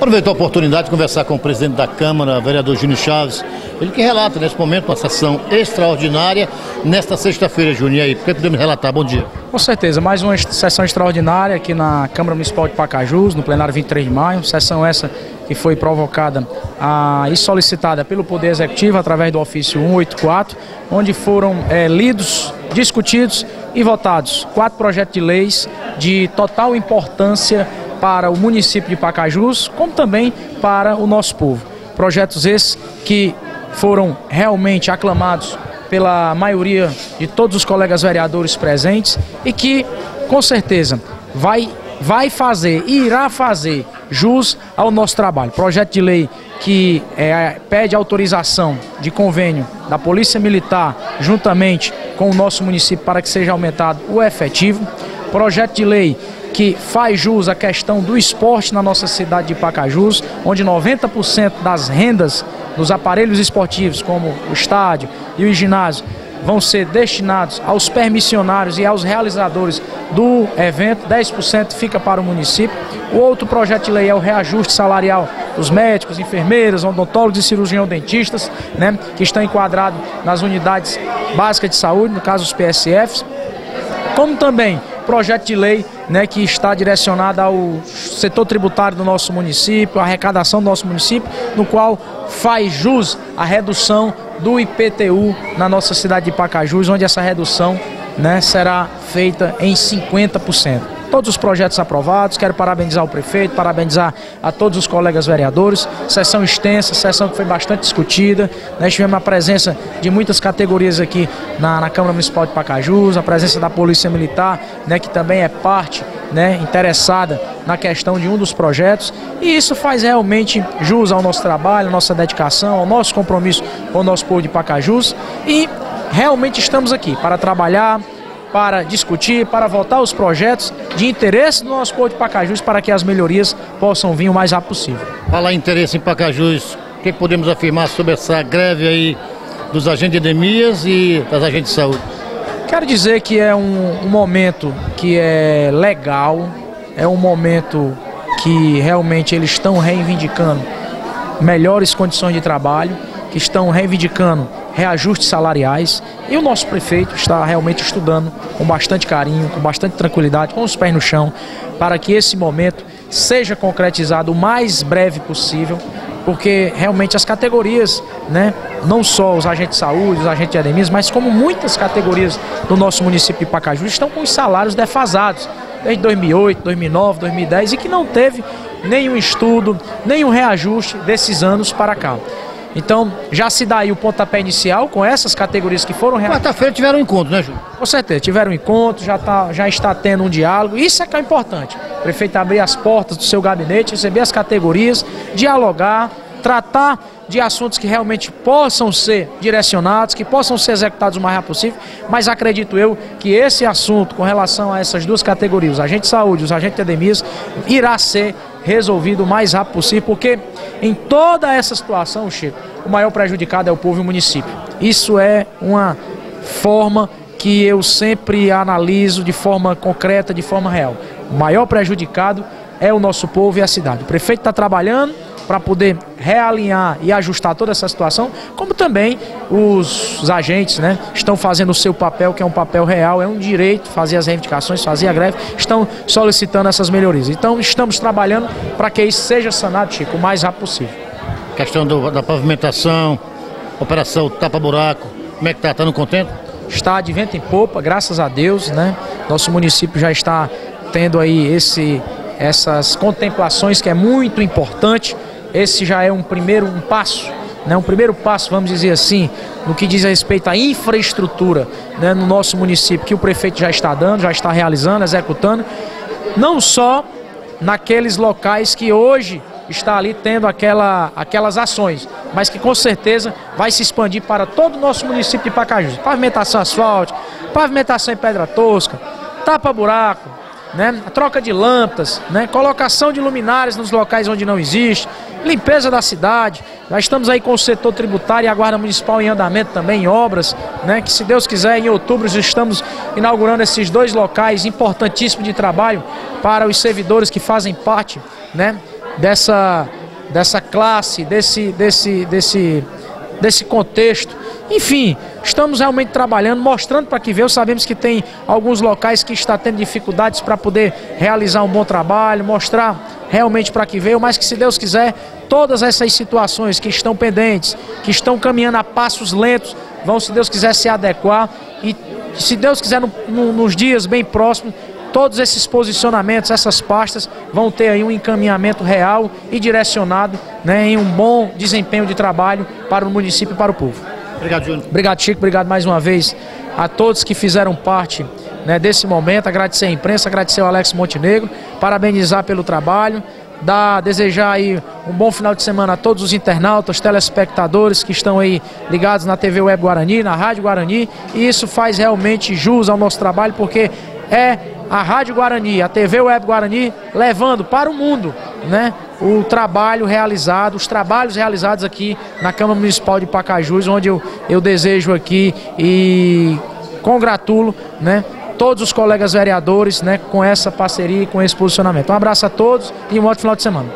Aproveitou a oportunidade de conversar com o presidente da Câmara, vereador Júnior Chaves. Ele que relata nesse momento uma sessão extraordinária nesta sexta-feira, Júnior. Aí, por que podemos relatar? Bom dia. Com certeza, mais uma sessão extraordinária aqui na Câmara Municipal de Pacajus, no plenário 23 de maio. Sessão essa que foi provocada ah, e solicitada pelo Poder Executivo através do ofício 184, onde foram é, lidos, discutidos e votados quatro projetos de leis de total importância para o município de Pacajus, como também para o nosso povo. Projetos esses que foram realmente aclamados pela maioria de todos os colegas vereadores presentes e que, com certeza, vai, vai fazer e irá fazer jus ao nosso trabalho. Projeto de lei que é, pede autorização de convênio da Polícia Militar juntamente com o nosso município para que seja aumentado o efetivo. Projeto de lei que faz jus à questão do esporte na nossa cidade de Pacajus, onde 90% das rendas dos aparelhos esportivos, como o estádio e o ginásio, vão ser destinados aos permissionários e aos realizadores do evento, 10% fica para o município. O outro projeto de lei é o reajuste salarial dos médicos, enfermeiras, odontólogos e cirurgião dentistas, né, que estão enquadrados nas unidades básicas de saúde, no caso os PSFs, como também projeto de lei né, que está direcionado ao setor tributário do nosso município, à arrecadação do nosso município, no qual faz jus à redução do IPTU na nossa cidade de Pacajus, onde essa redução né, será feita em 50% todos os projetos aprovados. Quero parabenizar o prefeito, parabenizar a todos os colegas vereadores. Sessão extensa, sessão que foi bastante discutida. Nós tivemos a presença de muitas categorias aqui na, na Câmara Municipal de Pacajus, a presença da Polícia Militar, né, que também é parte né, interessada na questão de um dos projetos. E isso faz realmente jus ao nosso trabalho, à nossa dedicação, ao nosso compromisso com o nosso povo de Pacajus. E realmente estamos aqui para trabalhar para discutir, para votar os projetos de interesse do nosso povo de Pacajus para que as melhorias possam vir o mais rápido possível. Falar em interesse em Pacajus, o que podemos afirmar sobre essa greve aí dos agentes de endemias e das agentes de saúde? Quero dizer que é um, um momento que é legal, é um momento que realmente eles estão reivindicando melhores condições de trabalho, que estão reivindicando reajustes salariais e o nosso prefeito está realmente estudando com bastante carinho, com bastante tranquilidade, com os pés no chão, para que esse momento seja concretizado o mais breve possível, porque realmente as categorias, né, não só os agentes de saúde, os agentes de ademis, mas como muitas categorias do nosso município de Pacaju estão com os salários defasados desde 2008, 2009, 2010 e que não teve nenhum estudo, nenhum reajuste desses anos para cá. Então, já se dá aí o pontapé inicial com essas categorias que foram realizadas. Quarta-feira tiveram um encontro, né, Júlio? Com certeza, tiveram um encontro, já, tá, já está tendo um diálogo. Isso é que é importante. O prefeito abrir as portas do seu gabinete, receber as categorias, dialogar, tratar de assuntos que realmente possam ser direcionados, que possam ser executados o mais rápido possível, mas acredito eu que esse assunto com relação a essas duas categorias, os agentes de saúde e os agentes de endemias, irá ser resolvido o mais rápido possível, porque em toda essa situação, Chico, o maior prejudicado é o povo e o município. Isso é uma forma que eu sempre analiso de forma concreta, de forma real. O maior prejudicado é o nosso povo e a cidade. O prefeito está trabalhando para poder realinhar e ajustar toda essa situação, como também os agentes né, estão fazendo o seu papel, que é um papel real, é um direito fazer as reivindicações, fazer a greve, estão solicitando essas melhorias. Então estamos trabalhando para que isso seja sanado, Chico, o mais rápido possível. Questão do, da pavimentação, operação tapa-buraco, como é que está? Está no contento? Está de vento em popa, graças a Deus, né? Nosso município já está tendo aí esse, essas contemplações que é muito importante esse já é um primeiro um passo, né, um primeiro passo, vamos dizer assim, no que diz respeito à infraestrutura né, no nosso município, que o prefeito já está dando, já está realizando, executando, não só naqueles locais que hoje está ali tendo aquela, aquelas ações, mas que com certeza vai se expandir para todo o nosso município de Pacajus. Pavimentação asfáltica, pavimentação em pedra tosca, tapa-buraco, né? a troca de lâmpadas, né? colocação de luminárias nos locais onde não existe, limpeza da cidade. Já estamos aí com o setor tributário e a Guarda Municipal em andamento também, em obras, né? que se Deus quiser, em outubro estamos inaugurando esses dois locais importantíssimos de trabalho para os servidores que fazem parte né? dessa, dessa classe, desse, desse, desse, desse contexto. Enfim, estamos realmente trabalhando, mostrando para que veio. Sabemos que tem alguns locais que está tendo dificuldades para poder realizar um bom trabalho, mostrar realmente para que veio, mas que se Deus quiser, todas essas situações que estão pendentes, que estão caminhando a passos lentos, vão, se Deus quiser, se adequar e se Deus quiser, no, no, nos dias bem próximos, todos esses posicionamentos, essas pastas vão ter aí um encaminhamento real e direcionado né, em um bom desempenho de trabalho para o município e para o povo. Obrigado, Júnior. Obrigado, Chico. Obrigado mais uma vez a todos que fizeram parte né, desse momento. Agradecer a imprensa, agradecer ao Alex Montenegro, parabenizar pelo trabalho dar, desejar aí um bom final de semana a todos os internautas, telespectadores que estão aí ligados na TV Web Guarani, na Rádio Guarani, e isso faz realmente jus ao nosso trabalho, porque é a Rádio Guarani, a TV Web Guarani, levando para o mundo, né, o trabalho realizado, os trabalhos realizados aqui na Câmara Municipal de Pacajus, onde eu, eu desejo aqui e congratulo, né, todos os colegas vereadores né, com essa parceria e com esse posicionamento. Um abraço a todos e um ótimo final de semana.